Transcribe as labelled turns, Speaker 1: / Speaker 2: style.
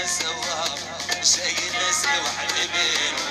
Speaker 1: سوا جاينا سوا حبيبي